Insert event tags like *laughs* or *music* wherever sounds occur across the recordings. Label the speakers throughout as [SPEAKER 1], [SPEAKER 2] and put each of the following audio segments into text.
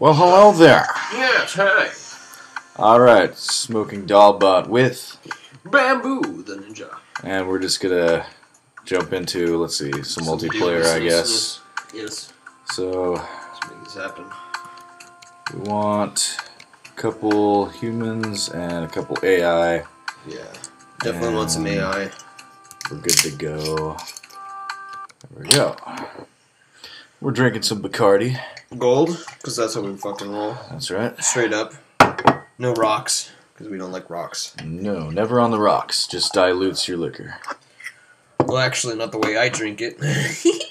[SPEAKER 1] Well, hello there.
[SPEAKER 2] Yes, hey.
[SPEAKER 1] All right, smoking Dalbat with,
[SPEAKER 2] Bamboo, the ninja.
[SPEAKER 1] and we're just gonna jump into let's see some multiplayer, I guess.
[SPEAKER 2] Yes.
[SPEAKER 1] So
[SPEAKER 2] Let's make this happen.
[SPEAKER 1] we want a couple humans and a couple AI.
[SPEAKER 2] Yeah. Definitely want some AI.
[SPEAKER 1] We're good to go. There we go. We're drinking some Bacardi.
[SPEAKER 2] Gold, because that's how we fucking roll.
[SPEAKER 1] That's right.
[SPEAKER 2] Straight up. No rocks, because we don't like rocks.
[SPEAKER 1] No, never on the rocks. Just dilutes your liquor.
[SPEAKER 2] Well, actually, not the way I drink it. *laughs*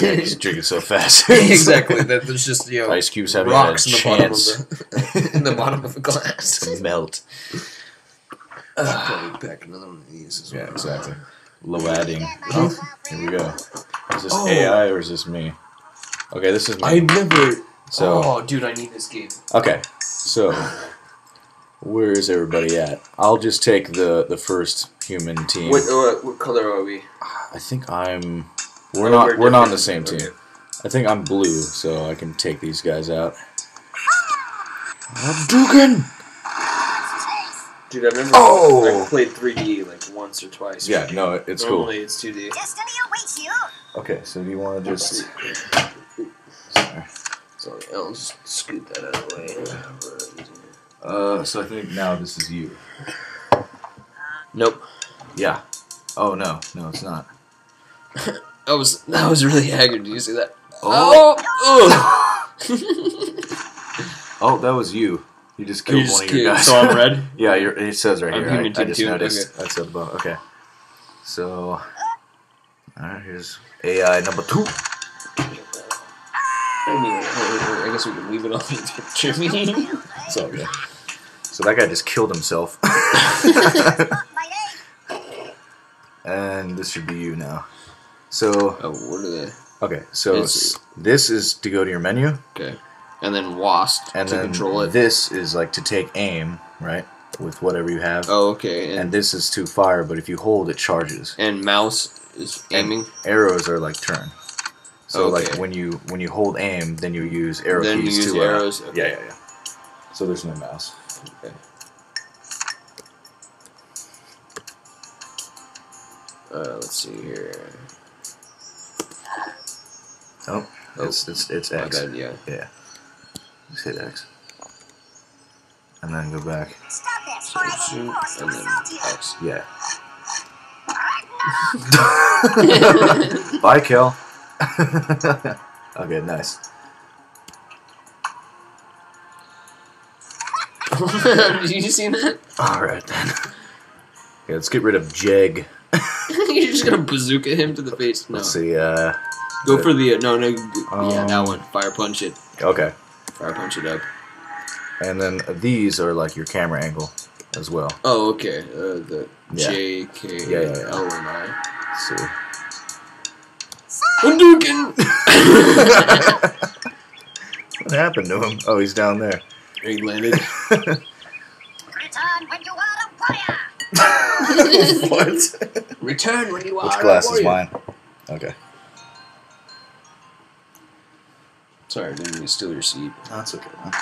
[SPEAKER 1] Yeah, you drink it so fast. *laughs*
[SPEAKER 2] exactly. That there's just you know
[SPEAKER 1] Ice cubes having
[SPEAKER 2] rocks
[SPEAKER 1] a
[SPEAKER 2] in the bottom of
[SPEAKER 1] chance
[SPEAKER 2] the *laughs* in the bottom of a glass.
[SPEAKER 1] to melt.
[SPEAKER 2] Probably pack another one of these as well.
[SPEAKER 1] Yeah, exactly. Low adding.
[SPEAKER 2] Oh.
[SPEAKER 1] Here we go. Is this
[SPEAKER 2] Oh.
[SPEAKER 1] AI or is this me? Okay, this is my.
[SPEAKER 2] I never.
[SPEAKER 1] so
[SPEAKER 2] oh, dude, I need this game.
[SPEAKER 1] okay, so where is everybody at? I'll just take the the first human team.
[SPEAKER 2] What, what, what color are we?
[SPEAKER 1] I think I'm. We're
[SPEAKER 2] Oh,
[SPEAKER 1] not.
[SPEAKER 2] we're
[SPEAKER 1] We're, not on the same team.
[SPEAKER 2] Okay.
[SPEAKER 1] I think I'm blue, so I can take these guys out. Dugan.
[SPEAKER 2] Dude, I remember
[SPEAKER 1] Oh!
[SPEAKER 2] I've played 3D like once or twice.
[SPEAKER 1] Yeah, no, it's cool.
[SPEAKER 2] Normally it's 2D.
[SPEAKER 3] Destiny awaits you.
[SPEAKER 1] Okay, so do you want to just?
[SPEAKER 2] I'll just scoot that out of the way.
[SPEAKER 1] Uh, so I think now this is you.
[SPEAKER 2] Nope.
[SPEAKER 1] Yeah. Oh no, no, it's not.
[SPEAKER 2] That was that was really haggard. Do you see that?
[SPEAKER 1] Oh.
[SPEAKER 2] Oh!
[SPEAKER 1] Oh, *laughs* that was you. You just
[SPEAKER 2] You
[SPEAKER 1] killed
[SPEAKER 2] just
[SPEAKER 1] one of your guys.
[SPEAKER 2] so I'm *laughs* red?
[SPEAKER 1] yeah, you're, it says right
[SPEAKER 2] I'm
[SPEAKER 1] here.
[SPEAKER 2] human
[SPEAKER 1] I, I just
[SPEAKER 2] too,
[SPEAKER 1] noticed. That's at the bottom. Okay. So, all right, here's AI number two.
[SPEAKER 2] Guess we can leave it on.
[SPEAKER 1] It's all good. So that guy just killed himself. *laughs* And this should be you now. So,
[SPEAKER 2] oh, what are they?
[SPEAKER 1] okay, so
[SPEAKER 2] It's-
[SPEAKER 1] this is to go to your menu,
[SPEAKER 2] Okay. And then wasp
[SPEAKER 1] and
[SPEAKER 2] to
[SPEAKER 1] then
[SPEAKER 2] control it.
[SPEAKER 1] this is like to take aim, right, with whatever you have.
[SPEAKER 2] oh, okay.
[SPEAKER 1] And
[SPEAKER 2] And,
[SPEAKER 1] this is to fire, but if you hold, it charges.
[SPEAKER 2] and mouse is aiming.
[SPEAKER 1] Arrows are like turn. So like when you when you hold aim, then you use arrow
[SPEAKER 2] Then you
[SPEAKER 1] keys
[SPEAKER 2] use
[SPEAKER 1] to uh,
[SPEAKER 2] arrows,
[SPEAKER 1] Yeah,
[SPEAKER 2] okay.
[SPEAKER 1] yeah, yeah. So there's no mouse.
[SPEAKER 2] Okay. Uh, let's see here.
[SPEAKER 1] Oh,
[SPEAKER 2] Oh.
[SPEAKER 1] it's it's it's X.
[SPEAKER 2] bad, yeah.
[SPEAKER 1] Yeah. Just hit X. And then go back.
[SPEAKER 3] Stop it,
[SPEAKER 2] So
[SPEAKER 3] or I will
[SPEAKER 2] shoot,
[SPEAKER 3] be forced to
[SPEAKER 2] and then. X.
[SPEAKER 1] Yeah. *laughs* Bye, Kel. *laughs* okay, nice. *laughs*
[SPEAKER 2] Did you see that?
[SPEAKER 1] All right then. Okay, let's get rid of Jeg. *laughs*
[SPEAKER 2] You're just gonna bazooka him to the face. No.
[SPEAKER 1] Let's see. Uh,
[SPEAKER 2] Go for the uh, no no. g- yeah, that
[SPEAKER 1] Um,
[SPEAKER 2] one. Fire punch it.
[SPEAKER 1] okay,
[SPEAKER 2] Fire punch it up.
[SPEAKER 1] and then these are like your camera angle as well.
[SPEAKER 2] Oh, okay. Uh, the
[SPEAKER 1] Yeah.
[SPEAKER 2] J K
[SPEAKER 1] Yeah, yeah, yeah.
[SPEAKER 2] L and I.
[SPEAKER 1] Let's see.
[SPEAKER 2] Hadouken!
[SPEAKER 1] What happened to him? Oh, he's down there.
[SPEAKER 2] he landed.
[SPEAKER 3] Return when you are a warrior.
[SPEAKER 1] what?
[SPEAKER 2] Return when you are.
[SPEAKER 1] Which
[SPEAKER 2] a
[SPEAKER 1] glass is mine? Okay.
[SPEAKER 2] Sorry, I didn't mean to steal your seat.
[SPEAKER 1] That's okay. Man.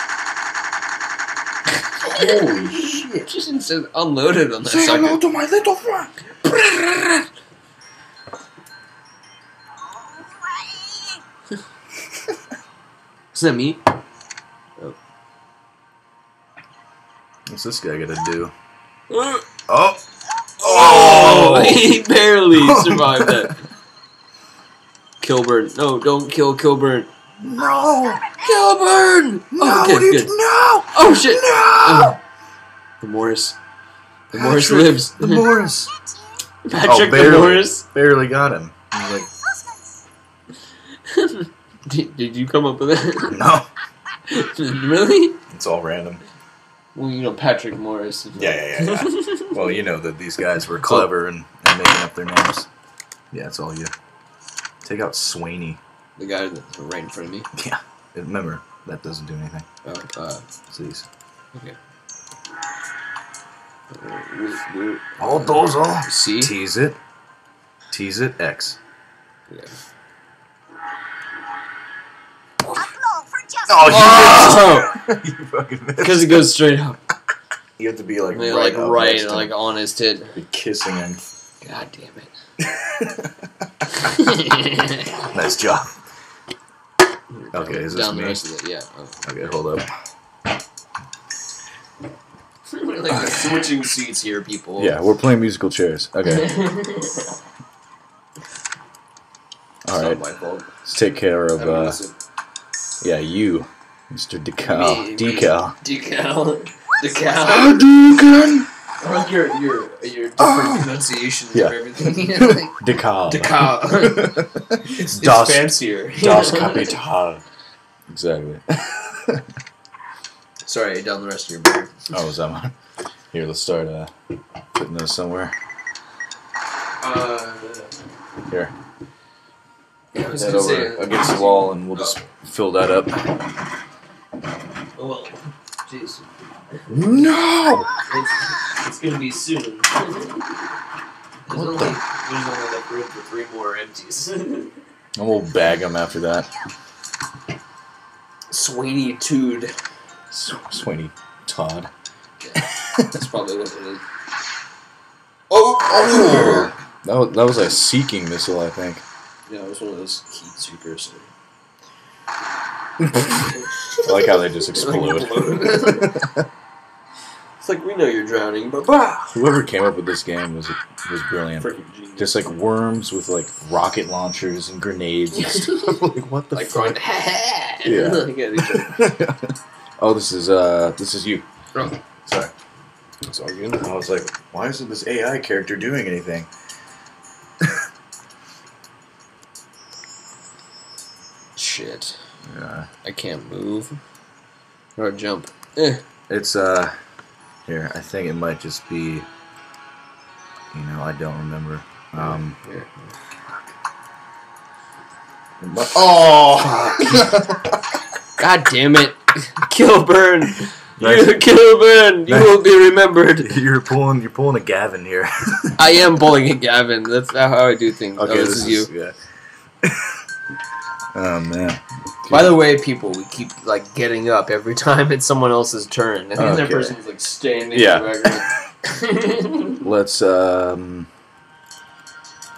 [SPEAKER 2] Holy shit! Just instead unloaded on that sucker.
[SPEAKER 1] to my little friend. *laughs*
[SPEAKER 2] Is that me? Oh.
[SPEAKER 1] What's this guy gonna do? *laughs*
[SPEAKER 2] Oh!
[SPEAKER 1] Oh!
[SPEAKER 2] Oh! *laughs* He barely *laughs* survived that. Kilburn. No, don't kill Kilburn.
[SPEAKER 1] No!
[SPEAKER 2] Kilburn!
[SPEAKER 1] Oh, no!
[SPEAKER 2] Oh, good, good.
[SPEAKER 1] No!
[SPEAKER 2] Oh, shit!
[SPEAKER 1] No!
[SPEAKER 2] Oh. The Morris. The Morris lives.
[SPEAKER 1] The Morris.
[SPEAKER 2] Patrick
[SPEAKER 1] oh, barely,
[SPEAKER 2] the Morris.
[SPEAKER 1] Barely got him. He's
[SPEAKER 2] did, did you come up with that? *laughs*
[SPEAKER 1] no. *laughs*
[SPEAKER 2] really?
[SPEAKER 1] It's all random.
[SPEAKER 2] Well, you know Patrick Morris.
[SPEAKER 1] Yeah, yeah, yeah, yeah. *laughs* well, you know that these guys were clever and, and making up their names. Yeah, it's all you. Take out Swaney.
[SPEAKER 2] the guy that's right in front of me.
[SPEAKER 1] Yeah. Remember, that doesn't do anything.
[SPEAKER 2] Oh, uh,
[SPEAKER 1] It's these.
[SPEAKER 2] okay. Uh, we- we-
[SPEAKER 1] Hold those all.
[SPEAKER 2] See?
[SPEAKER 1] Tease it. Tease it. X.
[SPEAKER 2] Yeah.
[SPEAKER 1] Oh, you missed. *laughs* you fucking missed.
[SPEAKER 2] Because it goes straight up.
[SPEAKER 1] You have to be like
[SPEAKER 2] Yeah,
[SPEAKER 1] right,
[SPEAKER 2] like
[SPEAKER 1] up
[SPEAKER 2] right,
[SPEAKER 1] next
[SPEAKER 2] like on his tit.
[SPEAKER 1] Be kissing him.
[SPEAKER 2] God damn it. *laughs*
[SPEAKER 1] nice job. Okay, is this
[SPEAKER 2] Down
[SPEAKER 1] me?
[SPEAKER 2] the rest of it, yeah. Oh.
[SPEAKER 1] Okay, hold up.
[SPEAKER 2] We're like switching seats here, people.
[SPEAKER 1] Yeah, we're playing musical chairs. Okay, *laughs*
[SPEAKER 2] It's
[SPEAKER 1] all
[SPEAKER 2] not my fault.
[SPEAKER 1] Let's take care
[SPEAKER 2] I
[SPEAKER 1] of.
[SPEAKER 2] don't
[SPEAKER 1] Uh,
[SPEAKER 2] listen.
[SPEAKER 1] Yeah, you, Mr. Decal.
[SPEAKER 2] Me- me.
[SPEAKER 1] Decal.
[SPEAKER 2] Decal. Decal.
[SPEAKER 1] Decal.
[SPEAKER 2] I like your your your different pronunciations
[SPEAKER 1] Yeah.
[SPEAKER 2] of everything. *laughs*
[SPEAKER 1] Decal.
[SPEAKER 2] Decal. *laughs* it's,
[SPEAKER 1] Das-
[SPEAKER 2] it's fancier.
[SPEAKER 1] Das *laughs* Kapital. Exactly.
[SPEAKER 2] Sorry, down the rest of your beer.
[SPEAKER 1] Oh, is that mine? Here, let's start uh, putting those somewhere.
[SPEAKER 2] Uh,
[SPEAKER 1] Here,
[SPEAKER 2] yeah,
[SPEAKER 1] head over
[SPEAKER 2] say.
[SPEAKER 1] Uh, against the wall, and we'll just fill that up.
[SPEAKER 2] Oh, well, jeez.
[SPEAKER 1] No!
[SPEAKER 2] It's, it's gonna be soon. There's
[SPEAKER 1] What
[SPEAKER 2] only,
[SPEAKER 1] the-
[SPEAKER 2] there's only enough room for three more empties. *laughs*
[SPEAKER 1] And we'll bag them after that.
[SPEAKER 2] Sweeney Tood.
[SPEAKER 1] Sweeney Todd.
[SPEAKER 2] That's probably what it is. Oh! oh!
[SPEAKER 1] That was, that was a seeking missile, I think.
[SPEAKER 2] Yeah, it was one of those heat seekers.
[SPEAKER 1] I like how they just explode. *laughs*
[SPEAKER 2] it's like we know you're drowning, but bah!
[SPEAKER 1] Whoever came up with this game was was brilliant. Just like worms with like rocket launchers and grenades and stuff. *laughs* like what the
[SPEAKER 2] like
[SPEAKER 1] fuck?
[SPEAKER 2] going,
[SPEAKER 1] Yeah. *laughs*
[SPEAKER 2] Like at each other.
[SPEAKER 1] oh, this is uh, this is you.
[SPEAKER 2] Oh.
[SPEAKER 1] Sorry. It's all you. I was like, why isn't this AI character doing anything?
[SPEAKER 2] I can't move. Or jump. Eh.
[SPEAKER 1] It's uh, here. I think it might just be. You know, I don't remember. Um.
[SPEAKER 2] Here.
[SPEAKER 1] mu- Oh.
[SPEAKER 2] God damn it. Kilburn!
[SPEAKER 1] Nice. *laughs*
[SPEAKER 2] You, Kilburn! You
[SPEAKER 1] Nice.
[SPEAKER 2] will be remembered. *laughs*
[SPEAKER 1] you're pulling. You're pulling a Gavin here. *laughs*
[SPEAKER 2] I am pulling a Gavin. That's how I do things.
[SPEAKER 1] Okay,
[SPEAKER 2] oh, this, is you.
[SPEAKER 1] Yeah. oh man.
[SPEAKER 2] By the way, people, we keep like getting up every *laughs* time it's someone else's turn, and then that
[SPEAKER 1] Okay.
[SPEAKER 2] person's like standing
[SPEAKER 1] Yeah.
[SPEAKER 2] in. *laughs* *laughs*
[SPEAKER 1] Let's um.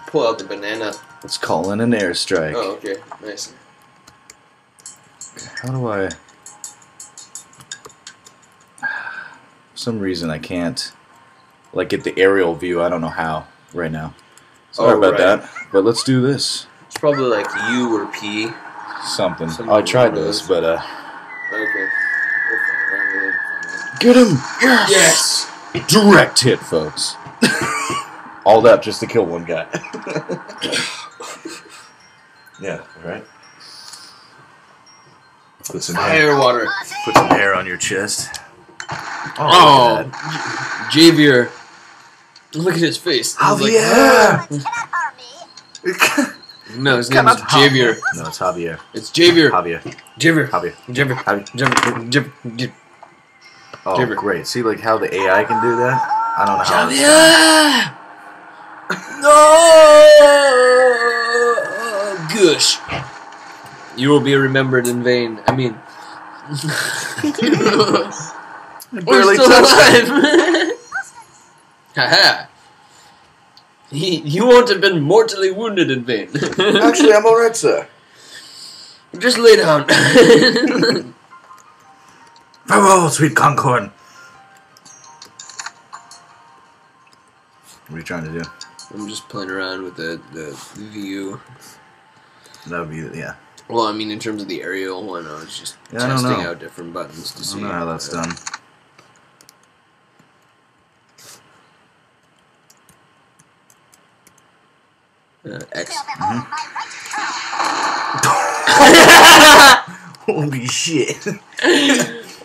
[SPEAKER 2] Pull out the banana.
[SPEAKER 1] Let's call in an airstrike.
[SPEAKER 2] Oh, okay, nice.
[SPEAKER 1] How do I? *sighs* For some reason I can't like get the aerial view. I don't know how right now. Sorry
[SPEAKER 2] Oh,
[SPEAKER 1] about
[SPEAKER 2] right.
[SPEAKER 1] that. But let's do this.
[SPEAKER 2] It's probably like U or P.
[SPEAKER 1] Something.
[SPEAKER 2] Some
[SPEAKER 1] Oh, I tried
[SPEAKER 2] one those.
[SPEAKER 1] but uh.
[SPEAKER 2] Okay. We'll find out, we'll find out.
[SPEAKER 1] Get him! Yes!
[SPEAKER 2] Yes.
[SPEAKER 1] Direct hit, folks. *laughs* All that just to kill one guy. yeah. Right. Put some hair.
[SPEAKER 2] Fire water.
[SPEAKER 1] Put some hair on your chest.
[SPEAKER 2] Oh,
[SPEAKER 1] look at
[SPEAKER 2] J- Javier. Look at his face. He's like,
[SPEAKER 1] Javier!
[SPEAKER 3] You cannot harm me.
[SPEAKER 2] No, his name is. Javier.
[SPEAKER 1] No, it's Javier.
[SPEAKER 2] It's Javier.
[SPEAKER 1] Javier.
[SPEAKER 2] Javier.
[SPEAKER 1] Javier.
[SPEAKER 2] Javier.
[SPEAKER 1] Javier.
[SPEAKER 2] Jiver. Jiver.
[SPEAKER 1] Oh, great. See, like, how the AI can do that? I don't know how.
[SPEAKER 2] Javier! No! gush. You will be remembered in vain. I mean.
[SPEAKER 1] I *laughs* *laughs* barely
[SPEAKER 2] We're still touched alive! *laughs* Haha. He, you won't have been mortally wounded in vain. *laughs*
[SPEAKER 1] Actually, I'm alright, sir.
[SPEAKER 2] just lay down. *laughs*
[SPEAKER 1] Farewell, sweet Concord. What are you trying to do?
[SPEAKER 2] I'm just playing around with the, the view.
[SPEAKER 1] That view, yeah.
[SPEAKER 2] Well, I mean, in terms of the aerial one, I was just
[SPEAKER 1] Yeah,
[SPEAKER 2] testing out different buttons to
[SPEAKER 1] I
[SPEAKER 2] see
[SPEAKER 1] don't know how that's
[SPEAKER 2] uh,
[SPEAKER 1] done.
[SPEAKER 2] Uh, X.
[SPEAKER 3] Feel behold my right
[SPEAKER 1] Holy shit.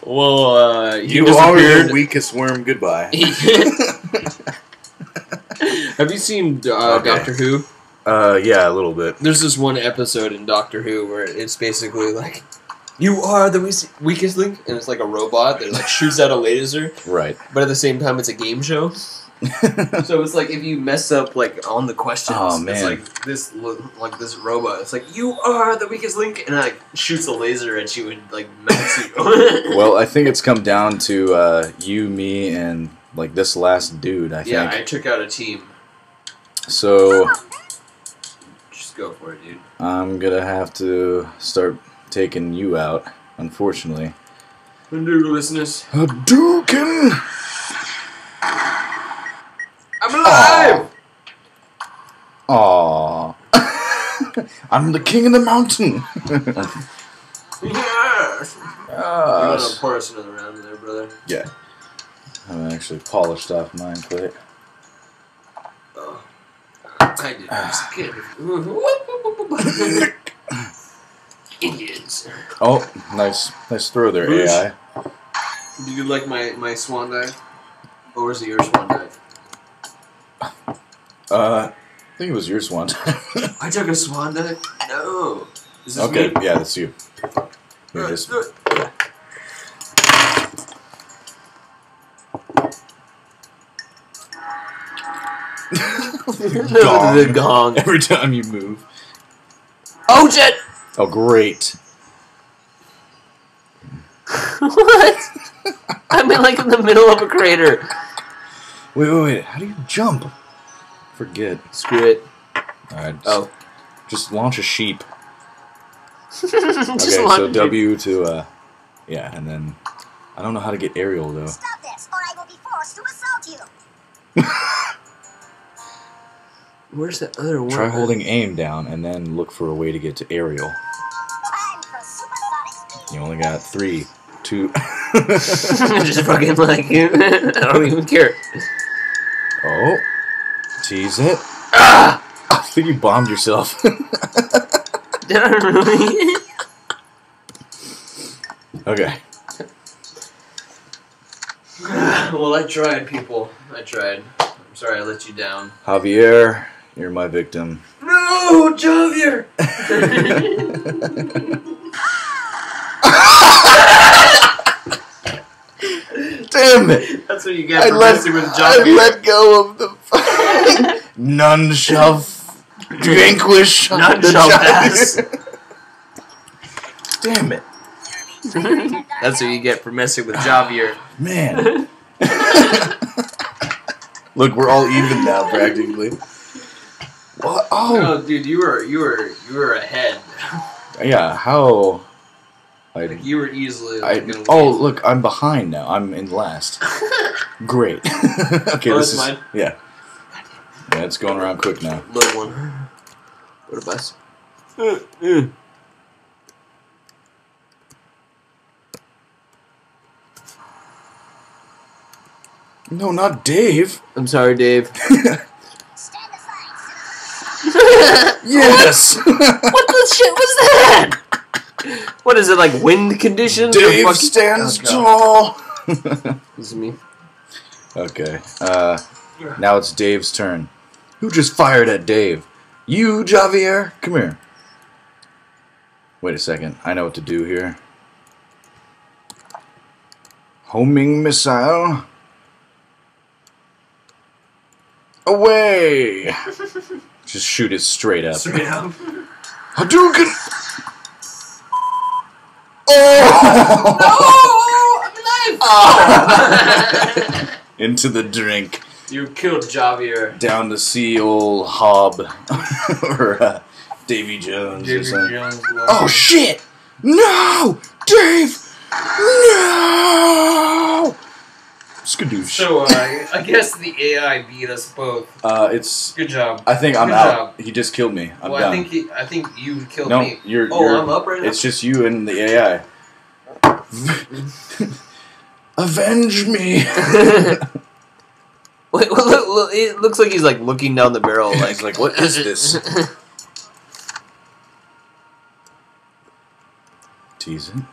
[SPEAKER 2] well, uh, he
[SPEAKER 1] You are the weakest worm. Goodbye. *laughs*
[SPEAKER 2] Have you seen uh,
[SPEAKER 1] Okay.
[SPEAKER 2] Doctor Who?
[SPEAKER 1] Uh, yeah, a little bit.
[SPEAKER 2] There's this one episode in Doctor Who where it's basically like, "You are the weas- weakest link," and it's like a robot that like shoots out a laser,
[SPEAKER 1] Right.
[SPEAKER 2] but at the same time it's a game show. *laughs* So it's like if you mess up like on the questions,
[SPEAKER 1] Oh,
[SPEAKER 2] it's like this like this robot. It's like you are the weakest link, and it, like shoots a laser at you and like melts you. *laughs*
[SPEAKER 1] well, I think it's come down to uh, you, me, and like this last dude. I
[SPEAKER 2] yeah,
[SPEAKER 1] think
[SPEAKER 2] I took out a team.
[SPEAKER 1] so.
[SPEAKER 2] Just go for it, dude.
[SPEAKER 1] I'm gonna have to start taking you out. Unfortunately.
[SPEAKER 2] Listeners.
[SPEAKER 1] Hadouken!
[SPEAKER 2] I'm alive.
[SPEAKER 1] Aww. *laughs* I'm the king of the mountain. *laughs*
[SPEAKER 2] Yes. You
[SPEAKER 1] Ah,
[SPEAKER 2] wanna pour us another round there, brother?
[SPEAKER 1] yeah. I haven't actually polished off mine quick.
[SPEAKER 2] Oh. I did this good. Indians.
[SPEAKER 1] Oh, nice, nice throw there,
[SPEAKER 2] Boosh.
[SPEAKER 1] AI.
[SPEAKER 2] Do you like my, my swan dive? Or is it your swan dive?
[SPEAKER 1] Uh, I think it was your swan. *laughs*
[SPEAKER 2] I took a swan dive? No. Is this
[SPEAKER 1] okay,
[SPEAKER 2] me?
[SPEAKER 1] yeah, that's you. *laughs* You're *laughs*
[SPEAKER 2] Uh,
[SPEAKER 1] just. Gong.
[SPEAKER 2] the gong.
[SPEAKER 1] every time you move.
[SPEAKER 2] Oh shit!
[SPEAKER 1] Oh, great.
[SPEAKER 2] what? I'm in like in the middle of a crater.
[SPEAKER 1] Wait, wait, wait. How do you jump? Forget.
[SPEAKER 2] Screw it.
[SPEAKER 1] All right.
[SPEAKER 2] Oh.
[SPEAKER 1] Just launch a sheep. *laughs*
[SPEAKER 2] Just
[SPEAKER 1] okay, so
[SPEAKER 2] launch it.
[SPEAKER 1] W to uh, yeah, and then I don't know how to get aerial though.
[SPEAKER 3] Stop this, or I will be forced to assault you. *laughs*
[SPEAKER 2] Where's the other one?
[SPEAKER 1] Try holding aim down and then look for a way to get to aerial.
[SPEAKER 3] Time for supersonic speed.
[SPEAKER 1] You only got three, two. *laughs*
[SPEAKER 2] Just fucking like I don't even care.
[SPEAKER 1] oh, tease it.
[SPEAKER 2] Ah!
[SPEAKER 1] I think you bombed yourself. *laughs*
[SPEAKER 2] Did I really? *laughs*
[SPEAKER 1] okay. *sighs*
[SPEAKER 2] well, I tried, people. I tried. I'm sorry I let you down.
[SPEAKER 1] Javier, you're my victim.
[SPEAKER 2] No, Javier. *laughs*
[SPEAKER 1] Damn it!
[SPEAKER 2] That's what you get
[SPEAKER 1] I
[SPEAKER 2] for
[SPEAKER 1] let,
[SPEAKER 2] messing with
[SPEAKER 1] I
[SPEAKER 2] Javier.
[SPEAKER 1] let go of the. None shall vanquish.
[SPEAKER 2] None
[SPEAKER 1] the
[SPEAKER 2] shall
[SPEAKER 1] Javier. *laughs* Damn it,
[SPEAKER 2] That's what you get for messing with Javier.
[SPEAKER 1] man. *laughs* Look, we're all even now, practically. What? Oh,
[SPEAKER 2] Oh, dude, you were you were you were ahead.
[SPEAKER 1] yeah. How? I,
[SPEAKER 2] Like you were easily.
[SPEAKER 1] I,
[SPEAKER 2] Like, gonna
[SPEAKER 1] oh, look, I'm behind now. I'm in last. *laughs* Great. *laughs* okay,
[SPEAKER 2] Oh,
[SPEAKER 1] this
[SPEAKER 2] that's
[SPEAKER 1] is
[SPEAKER 2] mine?
[SPEAKER 1] yeah. Yeah, it's going around quick now.
[SPEAKER 2] Little one. What a bus.
[SPEAKER 1] No, not Dave.
[SPEAKER 2] I'm sorry, Dave. *laughs*
[SPEAKER 3] Stand aside,
[SPEAKER 1] Yes.
[SPEAKER 2] What the shit was that? What is it like? Wind conditions? or
[SPEAKER 1] Dave
[SPEAKER 2] fucking-
[SPEAKER 1] stands
[SPEAKER 2] Oh,
[SPEAKER 1] tall. *laughs*
[SPEAKER 2] This is me.
[SPEAKER 1] okay. Uh, now it's Dave's turn. Who just fired at Dave? You, Javier. Come here. Wait a second. I know what to do here. Homing missile. Away. *laughs* just shoot it straight up.
[SPEAKER 2] Straight up.
[SPEAKER 1] Hadouken! Oh!
[SPEAKER 2] Oh, I'm alive!
[SPEAKER 1] Into the drink.
[SPEAKER 2] you killed Javier.
[SPEAKER 1] Down to see old Hob. *laughs* or uh, Davy Jones or something.
[SPEAKER 2] Jones.
[SPEAKER 1] Oh shit! No! Dave! No! Skadoosh.
[SPEAKER 2] So uh, I guess the AI beat us both.
[SPEAKER 1] uh, it's.
[SPEAKER 2] Good job.
[SPEAKER 1] I think I'm
[SPEAKER 2] Good
[SPEAKER 1] out.
[SPEAKER 2] job.
[SPEAKER 1] He just killed me. I'm
[SPEAKER 2] well,
[SPEAKER 1] done.
[SPEAKER 2] I think he, I think you killed
[SPEAKER 1] no,
[SPEAKER 2] me.
[SPEAKER 1] you're.
[SPEAKER 2] Oh,
[SPEAKER 1] you're
[SPEAKER 2] I'm up right now.
[SPEAKER 1] It's just you and the AI. *laughs* Avenge me! *laughs*
[SPEAKER 2] Wait, well, look, look, it looks like he's like looking down the barrel. *laughs* Like,
[SPEAKER 1] He's like, "What is this?" Teasing.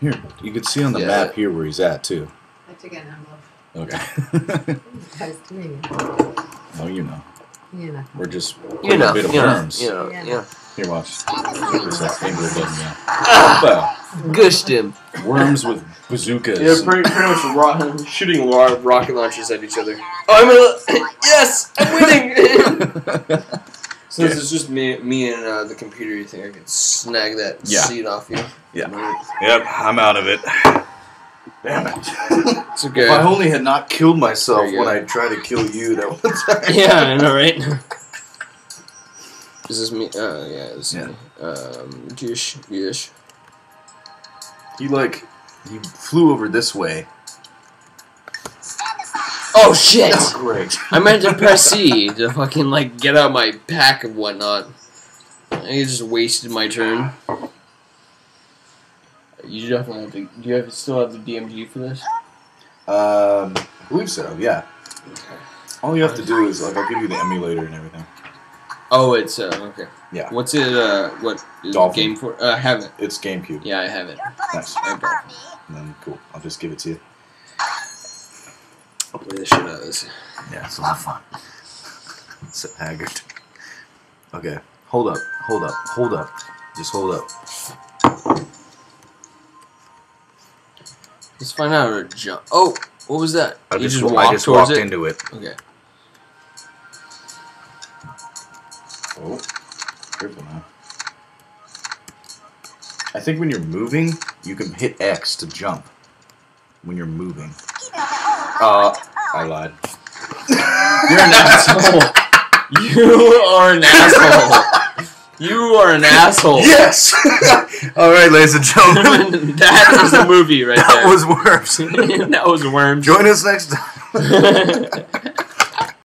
[SPEAKER 1] Here, you can see on the
[SPEAKER 2] Yeah.
[SPEAKER 1] map here where he's at too.
[SPEAKER 4] I have to get an envelope.
[SPEAKER 1] Okay. *laughs*
[SPEAKER 4] Close to me.
[SPEAKER 1] oh, you know,
[SPEAKER 4] You know.
[SPEAKER 1] we're just
[SPEAKER 2] you know,
[SPEAKER 1] a bit of
[SPEAKER 2] you know,
[SPEAKER 1] worms.
[SPEAKER 2] you know,
[SPEAKER 4] Yeah.
[SPEAKER 2] yeah.
[SPEAKER 1] Here, watch.
[SPEAKER 3] stand
[SPEAKER 1] This
[SPEAKER 3] aside.
[SPEAKER 1] that finger button, yeah.
[SPEAKER 2] Ah,
[SPEAKER 1] Well,
[SPEAKER 2] Gushed him.
[SPEAKER 1] Worms with bazookas.
[SPEAKER 2] Yeah, pretty, pretty much ro- shooting ro- rocket launchers at each other. Oh, I'm gonna. *coughs* yes, I'm winning. *laughs* *laughs* Since it's just me, me and uh, the computer, you think I could snag that
[SPEAKER 1] Yeah.
[SPEAKER 2] seat off you?
[SPEAKER 1] Yeah. Yep, I'm out of it. Damn it.
[SPEAKER 2] It's okay.
[SPEAKER 1] If I only had not killed myself when
[SPEAKER 2] go.
[SPEAKER 1] I tried to kill you that one *laughs* time.
[SPEAKER 2] yeah, I know, right? Is this me? Oh, yeah, this
[SPEAKER 1] Yeah.
[SPEAKER 2] is me. Um, gish, gish.
[SPEAKER 1] He like he flew over this way.
[SPEAKER 2] Oh shit!
[SPEAKER 1] Great.
[SPEAKER 2] I meant to press C to fucking like get out my pack and whatnot. I just wasted my turn. You definitely have to. Do you have still have the DMG for this?
[SPEAKER 1] Um, I believe so. Yeah. All you have to do is like I'll give you the emulator and everything.
[SPEAKER 2] Oh, it's uh okay.
[SPEAKER 1] Yeah.
[SPEAKER 2] What's it? Uh, what is the
[SPEAKER 1] Dolphin.
[SPEAKER 2] game for? Uh, I have it.
[SPEAKER 1] It's GameCube.
[SPEAKER 2] Yeah, I have it.
[SPEAKER 1] Nice.
[SPEAKER 2] I got it.
[SPEAKER 1] And then cool. I'll just give it to you.
[SPEAKER 2] I'll play the shit out of this.
[SPEAKER 1] Yeah, it's a lot of fun. *laughs* so haggard. Okay. Hold up. Hold up. Hold up. Just hold up.
[SPEAKER 2] Let's find out how to jump. Oh, what was that?
[SPEAKER 1] I
[SPEAKER 2] you
[SPEAKER 1] just,
[SPEAKER 2] just walked
[SPEAKER 1] I just walked
[SPEAKER 2] it.
[SPEAKER 1] into it.
[SPEAKER 2] Okay.
[SPEAKER 1] Oh, careful now. I think when you're moving, you can hit X to jump. When you're moving. Uh, I lied. *laughs*
[SPEAKER 2] You're an asshole. You are an asshole. You are an asshole.
[SPEAKER 1] Yes! *laughs* All right, ladies and gentlemen. *laughs*
[SPEAKER 2] that is a movie right
[SPEAKER 1] that
[SPEAKER 2] there.
[SPEAKER 1] That was Worms.
[SPEAKER 2] that was worms.
[SPEAKER 1] Join us next time.